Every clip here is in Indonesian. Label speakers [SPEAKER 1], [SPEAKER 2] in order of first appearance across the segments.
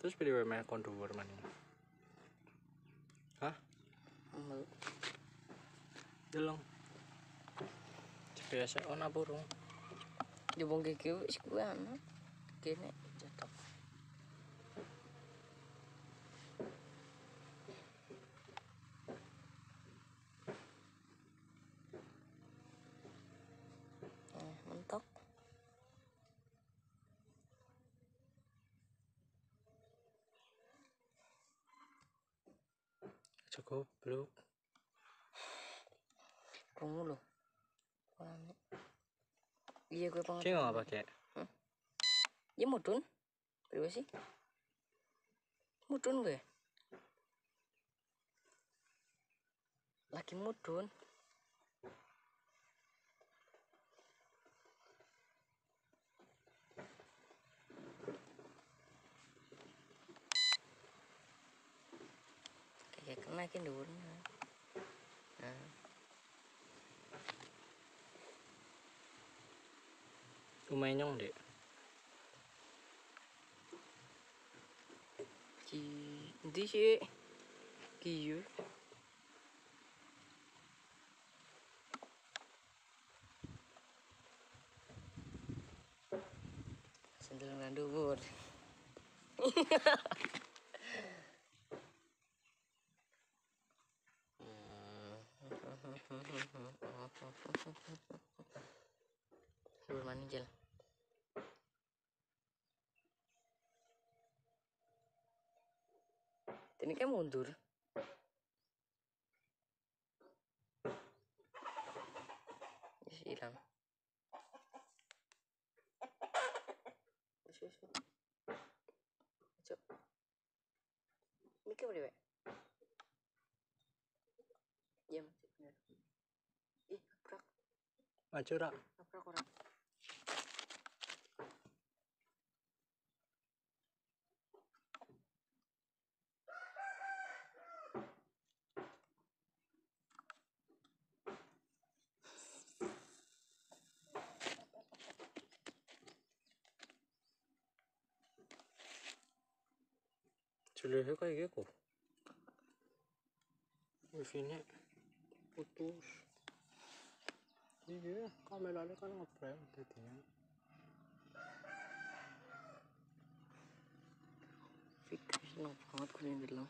[SPEAKER 1] Terus pilih main kondower mana? Hah?
[SPEAKER 2] Amel.
[SPEAKER 1] Delong. Biasa on apa burung?
[SPEAKER 2] Jebong gigi wis kuwi ana. Kene
[SPEAKER 1] Cukup.
[SPEAKER 2] Krungu lho. Wane. Iya gue pengen.
[SPEAKER 1] Ki nggak pakai.
[SPEAKER 2] Ya mudun. Berapa sih? Mudun gue. Lagi mudun. Kan dulu. Nah,
[SPEAKER 1] Lumayan dek.
[SPEAKER 2] ki di sih kiyu. Sendal ngandumur. Mana jel? Ini kan mundur. Hilang. Yes. Cuk. Ini ke boleh, Wek? Maju rak. Jelih kayak gitu. Wifi-nya putus.
[SPEAKER 1] Maju rak.
[SPEAKER 2] Nabrak orang.
[SPEAKER 1] Jeleknya kayak gitu. Wifi-nya putus. Iya, kameranya kan ngebrem jadinya.
[SPEAKER 2] Fikri seneng banget gue yang dulu.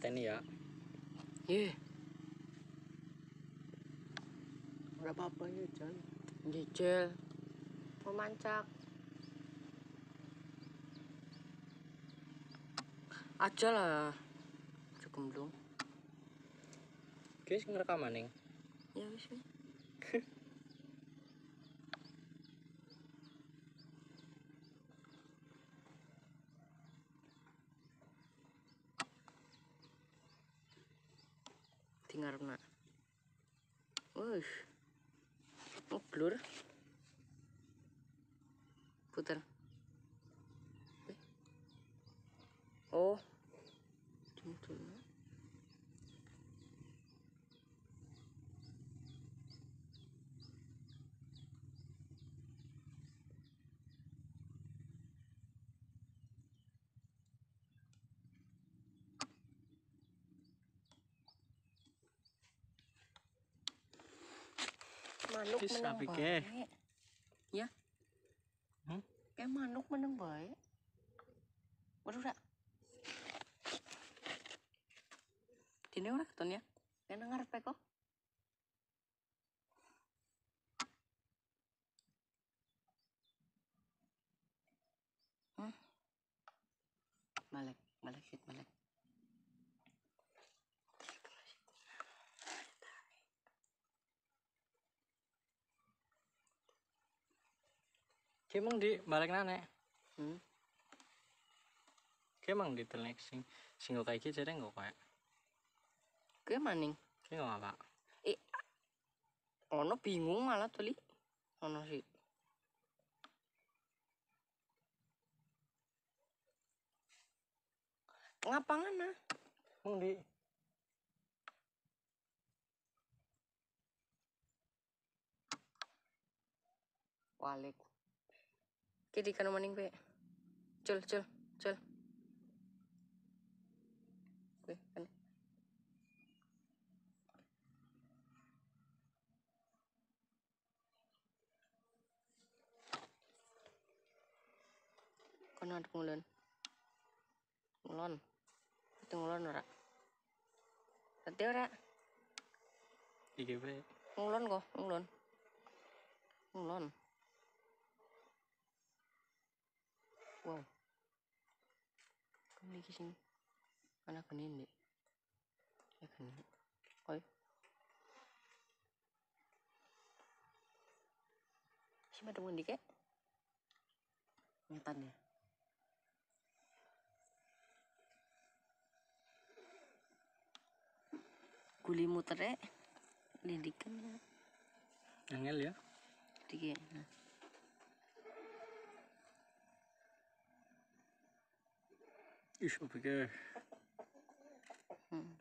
[SPEAKER 1] Pateni ya.
[SPEAKER 2] Iya,
[SPEAKER 1] Berapa apa ya, Jan?
[SPEAKER 2] jejel. Memancak. Aja lah. Cukup belum.
[SPEAKER 1] Guys, ngerekam maning.
[SPEAKER 2] Ya wis mano. Oxe. Uma plura. Manuk
[SPEAKER 1] Wis,
[SPEAKER 2] menang
[SPEAKER 1] apike.
[SPEAKER 2] bae. Ya.
[SPEAKER 1] Hmm?
[SPEAKER 2] Kayak manuk menang bae. Waduh, dak. Dene ora keton ya. Kena kok. Hmm. Malek, malek shit, malek.
[SPEAKER 1] Ki mong di balik nane.
[SPEAKER 2] Hmm.
[SPEAKER 1] Ki Ki emang detail nek sing sing kayak iki jare kok kayak.
[SPEAKER 2] Maning.
[SPEAKER 1] Ki nggak apa.
[SPEAKER 2] Ono bingung malah tuli. Ono sih. Ngapangan nah?
[SPEAKER 1] Mung di
[SPEAKER 2] Walik. Kiri kan maning pe. Cul cul cul. Gue kan. Kono ada ngulon. Ngulon. Itu ngulon ora. Tadi ora.
[SPEAKER 1] iki pe.
[SPEAKER 2] Ngulon kok, ngulon. Ngulon. Wow. Kene iki sing ana kene ini. Ya kene. Oi. Si madam ngendi kek? Ngetan ya. Guli mutere lindikan ya.
[SPEAKER 1] Angel ya.
[SPEAKER 2] Dige. Nah.
[SPEAKER 1] Ih, aku pikir
[SPEAKER 2] Hmm.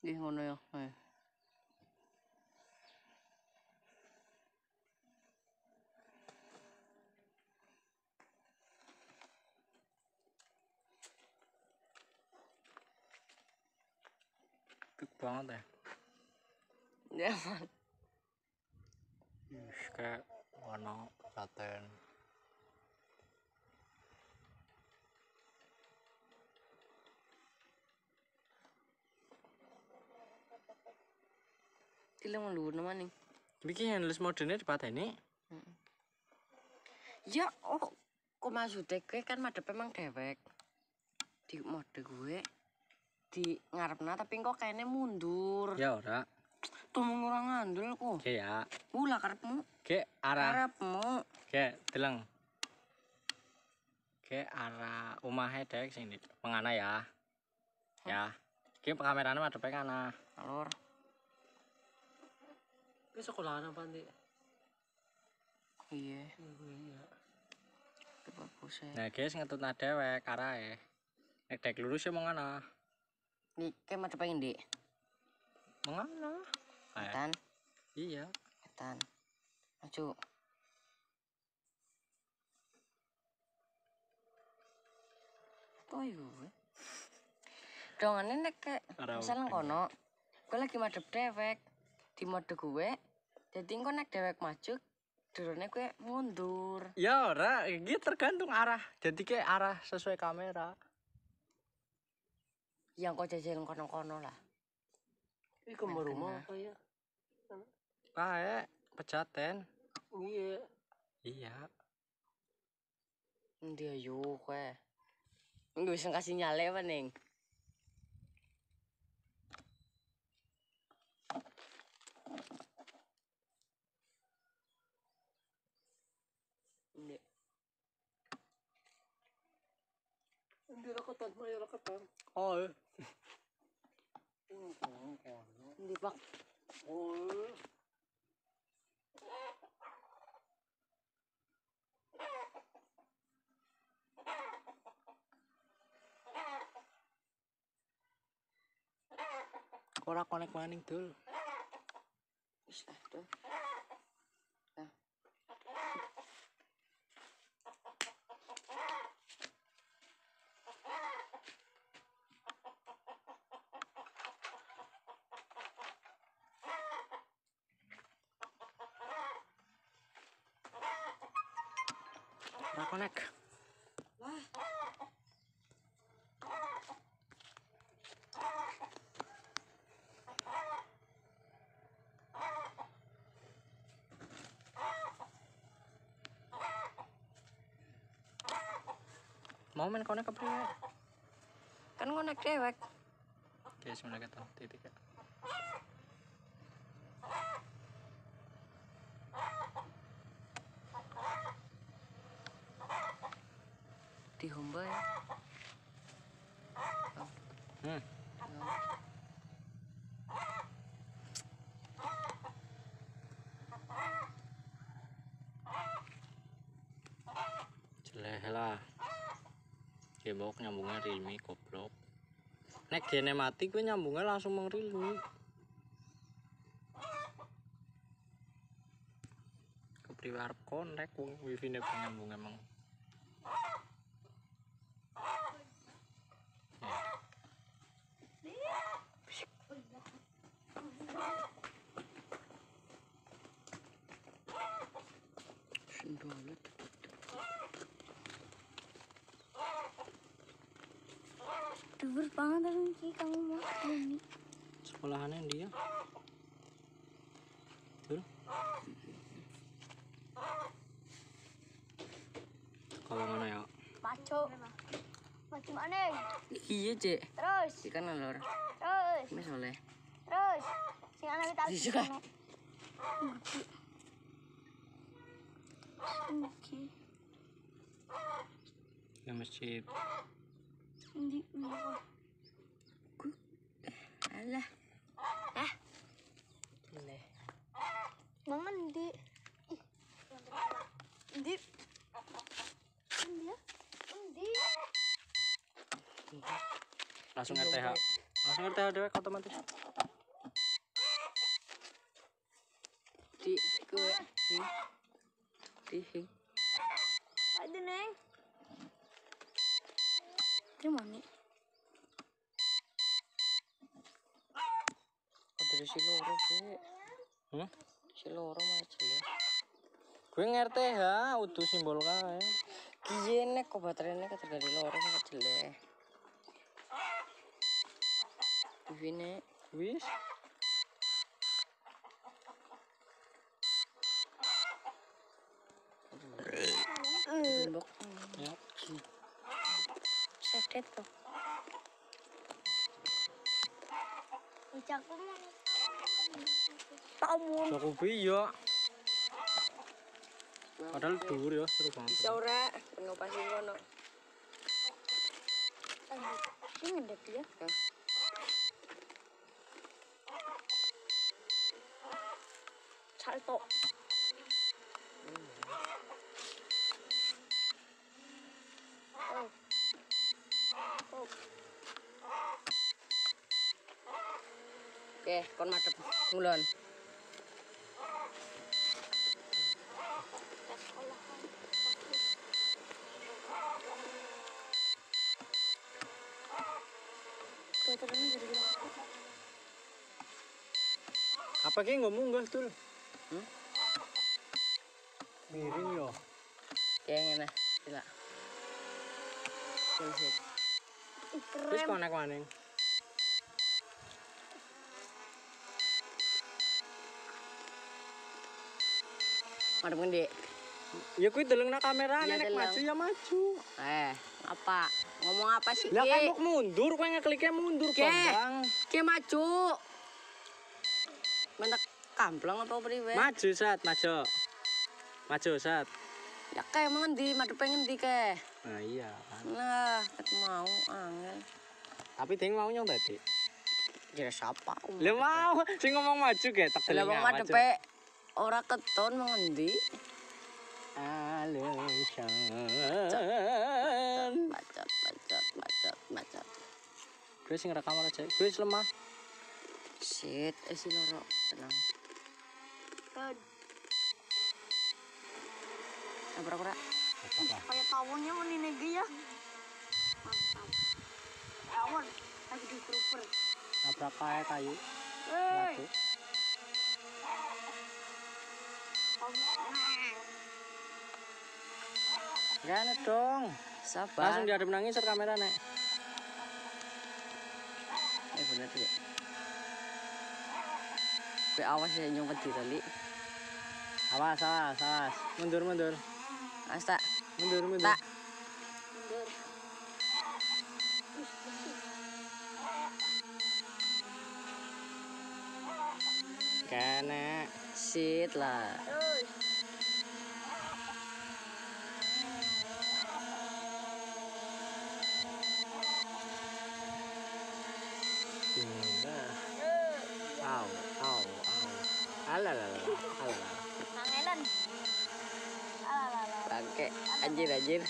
[SPEAKER 2] Nggih ngono ya. Eh.
[SPEAKER 1] pik banget ya.
[SPEAKER 2] Ya, Man.
[SPEAKER 1] Ih, kayak warna paten.
[SPEAKER 2] Tilang luwur naman ning.
[SPEAKER 1] Iki handles modernnya dipateni.
[SPEAKER 2] Ya, oh, kok maksudnya gue kan madep emang dewek. Di mode gue di ngarepna tapi kok kayaknya mundur.
[SPEAKER 1] Ya ora.
[SPEAKER 2] Tuh ngurang ngandel kok.
[SPEAKER 1] Oke ya.
[SPEAKER 2] Mula karepmu.
[SPEAKER 1] Ke arah
[SPEAKER 2] Karepmu.
[SPEAKER 1] ke deleng. Ke arah omahe dek sing pengana ya. Ya. Ki kamerane madhepe kana.
[SPEAKER 2] Alur.
[SPEAKER 1] Ki sekolahan apa ndi?
[SPEAKER 2] Iya. Itu bagus ya.
[SPEAKER 1] Nah, guys ngetutna dewek arahe. Nek dek lurus ya mengana.
[SPEAKER 2] Nih, kayak madep pengen
[SPEAKER 1] Kayak
[SPEAKER 2] Etan.
[SPEAKER 1] iya.
[SPEAKER 2] Etan. Maju. Gue? Dongannya nek
[SPEAKER 1] Ora
[SPEAKER 2] misalnya kono, gue lagi madep dewek di mode gue, jadi engko nek dewek maju, durunnya gue mundur.
[SPEAKER 1] Ya ora, iki tergantung arah. Jadi kayak arah sesuai kamera.
[SPEAKER 2] Yang kau jajalin kono-kono lah.
[SPEAKER 3] Kamar
[SPEAKER 2] Nah,
[SPEAKER 3] rumah
[SPEAKER 2] kena.
[SPEAKER 3] apa ya?
[SPEAKER 1] Kayak pejaten.
[SPEAKER 3] Iya.
[SPEAKER 1] Iya.
[SPEAKER 2] Dia yuk gue. Nggak bisa kasih nyale apa neng?
[SPEAKER 3] Hindi rakatan, may rakatan.
[SPEAKER 1] Oh. iya.
[SPEAKER 2] Hindi.
[SPEAKER 3] Oh.
[SPEAKER 1] Ora konek maning dul.
[SPEAKER 2] Wis tuh.
[SPEAKER 1] Ora konek. Mau main konek ke priwe?
[SPEAKER 2] Kan ngonek dewek.
[SPEAKER 1] Oke, sebenarnya kata titik ya.
[SPEAKER 2] Di homba ya
[SPEAKER 1] Hmm. Jeleh lah. Gembok nyambungnya Realme goblok. Nek gene mati gue nyambungnya langsung meng. Kepriwe arep konek wong wifi ne nyambung emang.
[SPEAKER 4] Dhuwur banget tapi iki kamu mau ini.
[SPEAKER 1] Sekolahannya dia. Tuh. Kalau mana ya?
[SPEAKER 4] Paco. Paco mana?
[SPEAKER 2] iya cek
[SPEAKER 4] Terus,
[SPEAKER 2] ikan lor
[SPEAKER 4] terus,
[SPEAKER 2] ini soleh
[SPEAKER 4] terus. Sing ana kita
[SPEAKER 2] Di juga.
[SPEAKER 4] Oke.
[SPEAKER 1] Ya masjid.
[SPEAKER 4] Ngono.
[SPEAKER 2] Alah
[SPEAKER 4] Eh,
[SPEAKER 2] Jeleh.
[SPEAKER 4] mangan di. Ih. Di. Ndi ya? Ndi.
[SPEAKER 1] Langsung RTH. Langsung RTH dewek otomatis.
[SPEAKER 2] di kue hing di hing
[SPEAKER 4] Ada neng. Terima nih.
[SPEAKER 2] Ada si loro gue
[SPEAKER 1] Hmm?
[SPEAKER 2] si loro mah jeleh
[SPEAKER 1] Gue nge-RTH udah simbol kae.
[SPEAKER 2] kiye nek kok baterainya ketergali loro mah jeleh ini
[SPEAKER 1] Wis.
[SPEAKER 2] gembok
[SPEAKER 1] Ya.
[SPEAKER 4] Sedet tuh. Ucapku mau. tamu
[SPEAKER 1] seru piye padahal dhuwur ya seru banget.
[SPEAKER 2] Iso rek penuh pas
[SPEAKER 4] ngono iki ngendep ya? Salto.
[SPEAKER 2] Oke kon madep ngulon?
[SPEAKER 1] Apa ki nggak munggah tuh?
[SPEAKER 2] Hmm?
[SPEAKER 1] Miring yo.
[SPEAKER 2] oke ngene tidak
[SPEAKER 1] Wis
[SPEAKER 4] keren.
[SPEAKER 1] konek maning.
[SPEAKER 2] Madep ngendi
[SPEAKER 1] Ya kuwi deleng nang kamera
[SPEAKER 2] Iya,
[SPEAKER 1] nek
[SPEAKER 2] deleng.
[SPEAKER 1] maju ya maju.
[SPEAKER 2] eh apa ngomong apa sih
[SPEAKER 1] Lah kan mau mundur kowe ngekliknya mundur
[SPEAKER 2] Ki.
[SPEAKER 1] Bang.
[SPEAKER 2] Ki maju mentek kamplong apa priwe
[SPEAKER 1] Maju sat, maju. Maju sat.
[SPEAKER 2] ya kayak emang ngendi madep ngendi ke
[SPEAKER 1] Nah iya
[SPEAKER 2] nah ket mau angel
[SPEAKER 1] Tapi ding mau nyong tadi.
[SPEAKER 2] kira siapa
[SPEAKER 1] Lah mau sing ngomong maju ge tak
[SPEAKER 2] Lah
[SPEAKER 1] telinga, maju.
[SPEAKER 2] madepe ora keton mau ngendi
[SPEAKER 1] Alesan.
[SPEAKER 2] bacot bacot bacot bacot
[SPEAKER 1] Gue sing rekam ora cek. Gue wis lemah.
[SPEAKER 2] shit eh si loro tenang
[SPEAKER 4] Kan,
[SPEAKER 2] sabar ora
[SPEAKER 4] Kayak tawonnya mau ninege ya. Mantap. Tawon lagi di trooper.
[SPEAKER 1] Nabrak kae kayu.
[SPEAKER 4] Hei,
[SPEAKER 1] Batu. Gane dong.
[SPEAKER 2] sabar
[SPEAKER 1] Langsung diadep nangis ser kamera nek.
[SPEAKER 2] eh bener ya gue awas ya nyumpet di tali
[SPEAKER 1] Awas, awas, awas. Mundur, mundur.
[SPEAKER 2] awas tak
[SPEAKER 1] Mundur, mundur.
[SPEAKER 2] tak
[SPEAKER 4] mundur.
[SPEAKER 2] Shit lah anjir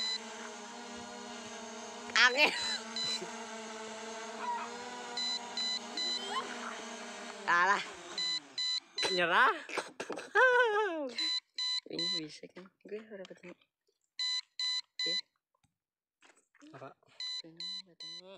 [SPEAKER 2] angin. Alah.
[SPEAKER 1] Nyerah.
[SPEAKER 2] Ini bisa kan? Gue udah ketemu ya
[SPEAKER 1] apa?
[SPEAKER 2] Ini. katanya